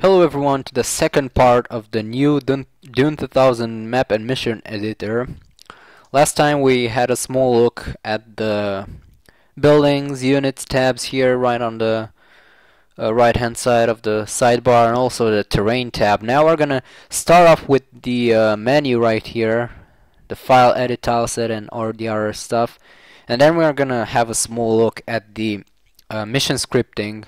Hello everyone to the second part of the new Dune, Dune 2000 map and mission editor. Last time we had a small look at the buildings, units tabs here right on the uh, right hand side of the sidebar and also the terrain tab. Now we're gonna start off with the uh, menu right here, the file edit tile set and all the other stuff. And then we're gonna have a small look at the uh, mission scripting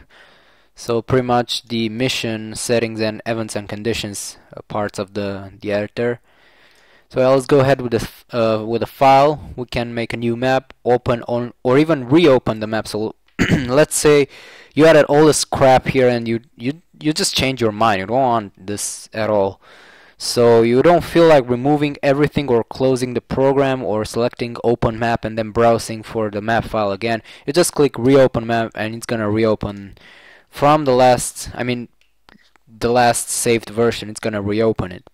so pretty much the mission settings and events and conditions uh, parts of the the editor. So let's go ahead with the uh, with a file. We can make a new map open on or even reopen the map. So let's say you added all this crap here and you you you just change your mind. You don't want this at all. So you don't feel like removing everything or closing the program or selecting open map and then browsing for the map file again. You just click reopen map and it's gonna reopen from the last I mean the last saved version it's gonna reopen it.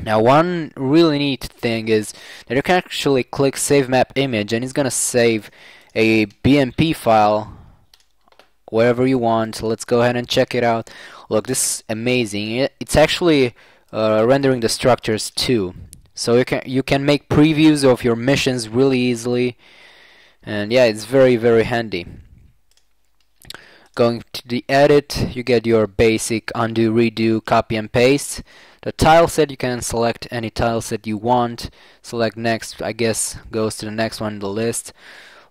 Now one really neat thing is that you can actually click save map image and it's gonna save a BMP file wherever you want. Let's go ahead and check it out. Look this is amazing. It's actually uh, rendering the structures too. So you can you can make previews of your missions really easily. And yeah it's very very handy Going to the edit, you get your basic undo, redo, copy and paste. The tile set, you can select any tile set you want. Select next, I guess, goes to the next one in the list.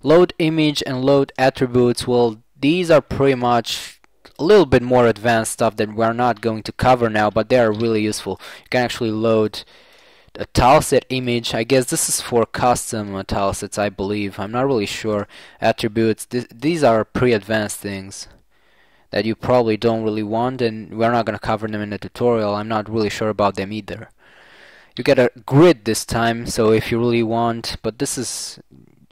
Load image and load attributes, well, these are pretty much a little bit more advanced stuff that we're not going to cover now, but they are really useful. You can actually load a tileset image. I guess this is for custom uh, tilesets, I believe. I'm not really sure. Attributes, th these are pretty advanced things that you probably don't really want and we're not going to cover them in the tutorial. I'm not really sure about them either. You get a grid this time, so if you really want, but this is,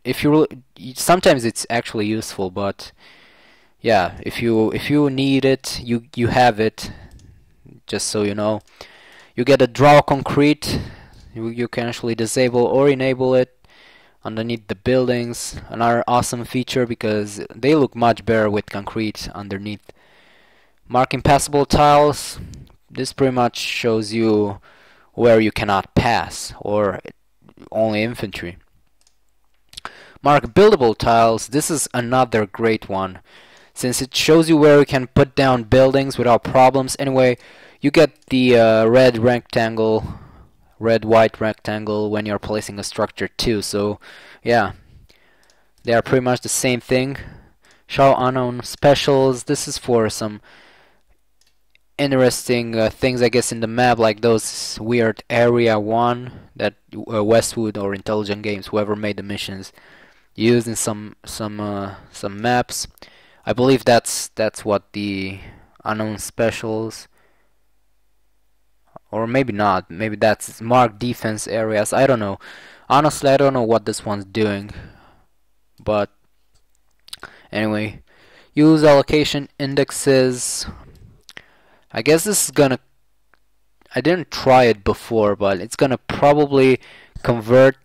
if you really, sometimes it's actually useful, but yeah, if you if you need it, you you have it. Just so you know, you get a draw concrete. You you can actually disable or enable it underneath the buildings another awesome feature because they look much better with concrete underneath mark impassable tiles this pretty much shows you where you cannot pass or only infantry. Mark buildable tiles this is another great one. Since it shows you where you can put down buildings without problems anyway you get the uh, red rectangle red white rectangle when you're placing a structure too so yeah. They are pretty much the same thing. Show unknown specials this is for some interesting uh, things I guess in the map like those weird area 1 that uh, Westwood or Intelligent Games whoever made the missions used in some some uh, some maps. I believe that's that's what the unknown specials or maybe not. Maybe that's marked defense areas. I don't know. Honestly I don't know what this one's doing. But anyway use allocation indexes I guess this is gonna I didn't try it before but it's gonna probably convert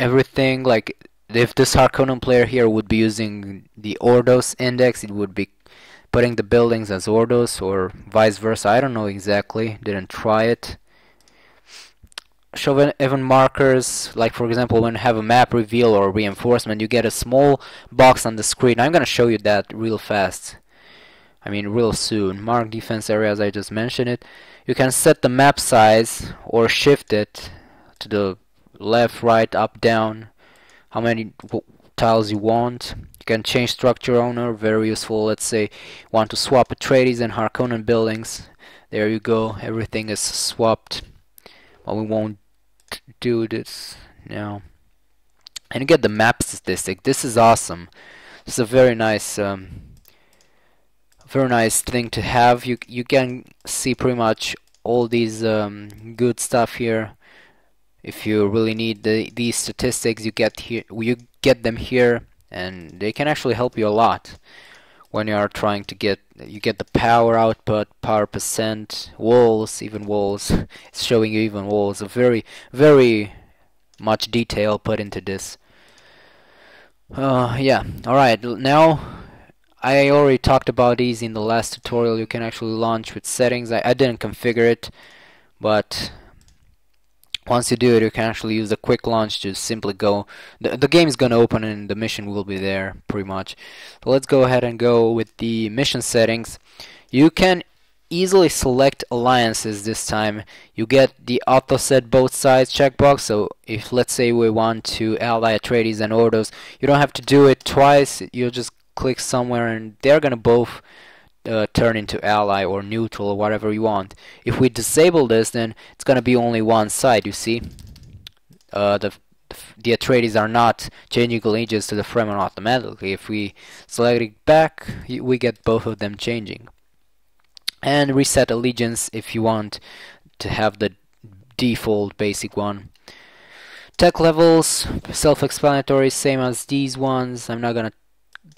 everything like if this Harkonnen player here would be using the Ordos index it would be putting the buildings as Ordos or vice versa. I don't know exactly. Didn't try it. Show even markers, like for example when you have a map reveal or reinforcement, you get a small box on the screen. I'm gonna show you that real fast. I mean real soon. Mark defense areas, I just mentioned it. You can set the map size or shift it to the left, right, up, down. How many tiles you want You can change structure owner, very useful. Let's say want to swap Atreides and Harkonnen buildings. There you go, everything is swapped. But we won't do this now. And you get the map statistic. This is awesome. This is a very nice, um, very nice thing to have. You you can see pretty much all these um, good stuff here. If you really need the, these statistics, you get here. You get them here and they can actually help you a lot when you are trying to get you get the power output power percent walls even walls it's showing you even walls a very very much detail put into this uh, yeah alright now I already talked about these in the last tutorial. You can actually launch with settings. I, I didn't configure it, but once you do it, you can actually use the quick launch to simply go. The, the game is going to open and the mission will be there pretty much. So let's go ahead and go with the mission settings. You can easily select alliances this time. You get the auto set both sides checkbox. So if let's say we want to ally Atreides and Ordos, you don't have to do it twice. You'll just click somewhere and they're gonna both uh, turn into ally or neutral or whatever you want. If we disable this then it's gonna be only one side you see. Uh, the the Atreides are not changing allegiance to the Fremen automatically. If we select it back, we get both of them changing. And reset allegiance if you want to have the default basic one. Tech levels, self-explanatory, same as these ones. I'm not gonna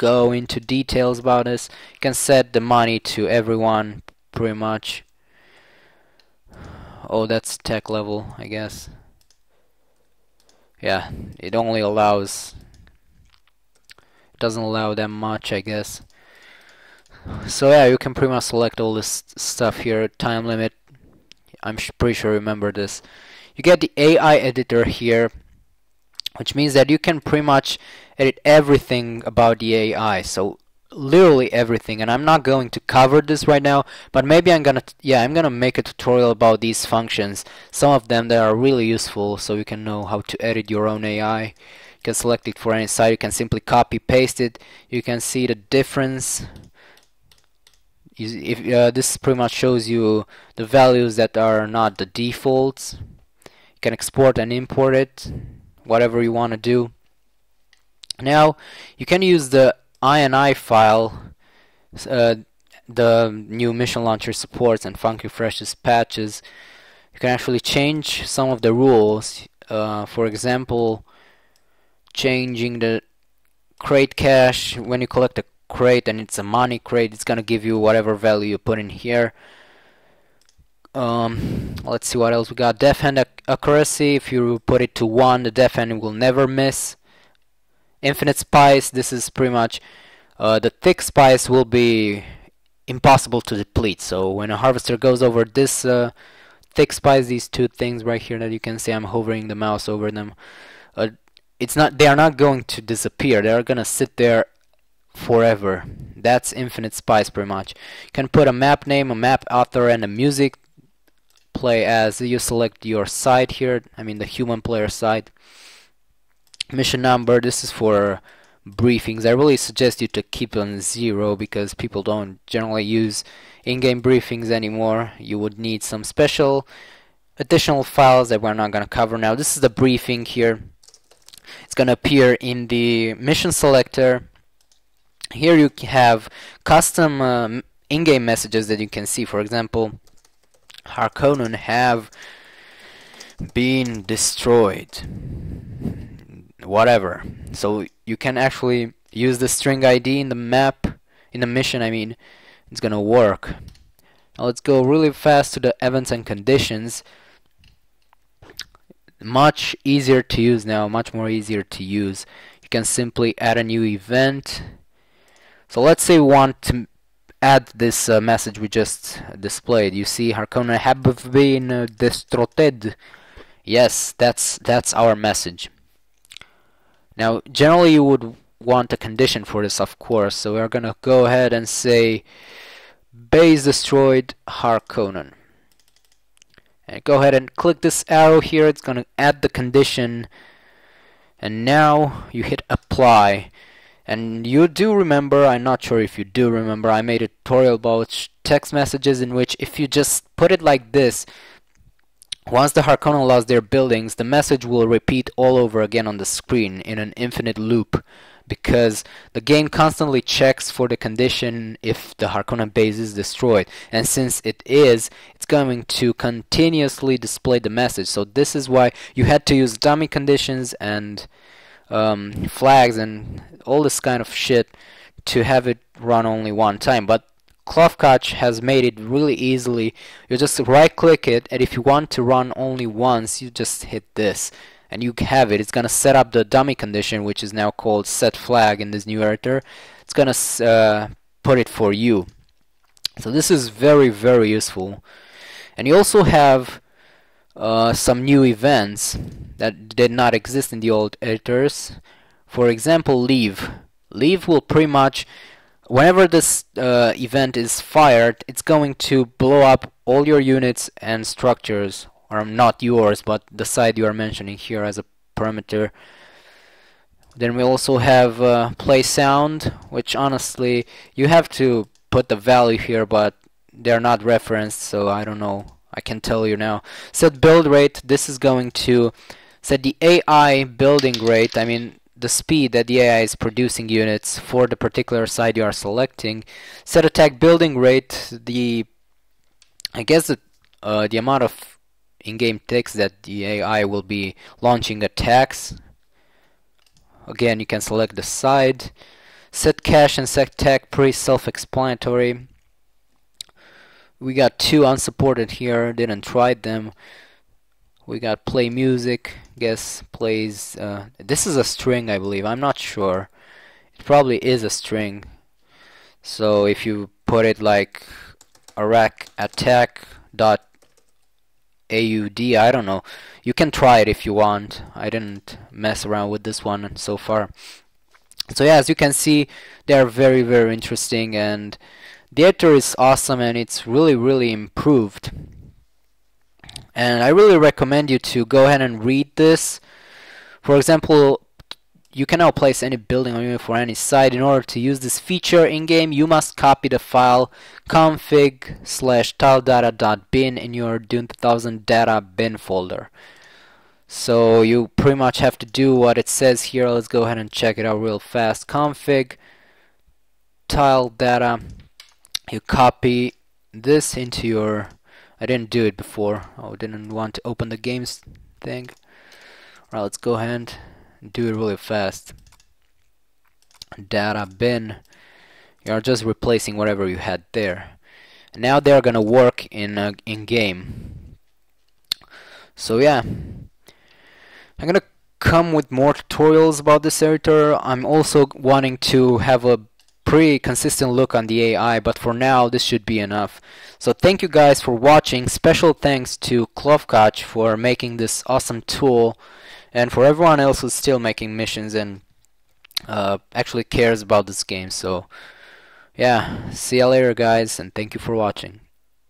go into details about this. You can set the money to everyone pretty much. Oh, that's tech level, I guess. Yeah, it only allows it doesn't allow that much, I guess. So yeah, you can pretty much select all this stuff here. Time limit. I'm pretty sure remember this. You get the AI editor here which means that you can pretty much edit everything about the AI. So literally everything. And I'm not going to cover this right now but maybe I'm gonna yeah I'm gonna make a tutorial about these functions some of them that are really useful so you can know how to edit your own AI you can select it for any site. You can simply copy paste it. You can see the difference. If uh, this pretty much shows you the values that are not the defaults. You can export and import it whatever you want to do. Now you can use the INI file, uh, the new mission launcher supports and Funky Fresh's patches. You can actually change some of the rules. Uh, for example, changing the crate cash when you collect a crate and it's a money crate, it's gonna give you whatever value you put in here. Um, let's see what else we got. Death Hand ac accuracy. If you put it to one, the Death Hand will never miss. Infinite spice. This is pretty much uh, the thick spice will be impossible to deplete. So when a harvester goes over this uh, thick spice, these two things right here that you can see, I'm hovering the mouse over them. Uh, it's not. They are not going to disappear. They are gonna sit there forever. That's infinite spice pretty much. You can put a map name, a map author, and a music play as you select your side here I mean the human player side. Mission number this is for briefings. I really suggest you to keep on zero because people don't generally use in-game briefings anymore. You would need some special additional files that we're not going to cover now. This is the briefing here. It's going to appear in the mission selector. Here you have custom um, in-game messages that you can see. For example Harkonnen have been destroyed. Whatever. So you can actually use the string ID in the map, in the mission I mean, it's gonna work. Now let's go really fast to the events and conditions. Much easier to use now, much more easier to use. You can simply add a new event. So let's say we want to add this uh, message we just displayed. You see, Harkonnen have been uh, destroyed. Yes, that's that's our message. Now, generally, you would want a condition for this, of course. So we're gonna go ahead and say base destroyed Harkonnen. And go ahead and click this arrow here. It's gonna add the condition. And now you hit apply and you do remember, I'm not sure if you do remember, I made a tutorial about text messages in which if you just put it like this, once the Harkonnen lost their buildings, the message will repeat all over again on the screen in an infinite loop. Because the game constantly checks for the condition if the Harkonnen base is destroyed. And since it is it's going to continuously display the message. So this is why you had to use dummy conditions and um, flags and all this kind of shit to have it run only one time. But Klofkač has made it really easily. You just right click it and if you want to run only once you just hit this. And you have it. It's gonna set up the dummy condition which is now called set flag in this new editor. It's gonna uh, put it for you. So this is very very useful. And you also have uh, some new events that did not exist in the old editors. For example leave. Leave will pretty much whenever this uh, event is fired it's going to blow up all your units and structures or not yours but the side you are mentioning here as a parameter then we also have uh, play sound which honestly you have to put the value here but they're not referenced so I don't know I can tell you now set build rate this is going to set the AI building rate I mean the speed that the AI is producing units for the particular side you are selecting set attack building rate the I guess the, uh, the amount of in-game text that the AI will be launching attacks. Again, you can select the side. Set cash and set tag pretty self-explanatory. We got two unsupported here, didn't try them. We got play music, guess plays, uh, this is a string I believe, I'm not sure. It probably is a string. So if you put it like Iraq attack dot AUD I don't know you can try it if you want I didn't mess around with this one so far so yeah as you can see they are very very interesting and the editor is awesome and it's really really improved and I really recommend you to go ahead and read this for example you can now place any building on unit for any site. In order to use this feature in-game, you must copy the file config slash tiledata.bin in your Dune 2000 data bin folder. So you pretty much have to do what it says here. Let's go ahead and check it out real fast. Config tile data. You copy this into your. I didn't do it before. I didn't want to open the games thing. Alright, let's go ahead and do it really fast data bin you're just replacing whatever you had there and now they're gonna work in uh, in game so yeah I'm gonna come with more tutorials about this editor I'm also wanting to have a pretty consistent look on the AI but for now this should be enough. So thank you guys for watching. Special thanks to Klofkač for making this awesome tool and for everyone else who's still making missions and uh, actually cares about this game. So yeah see you later guys and thank you for watching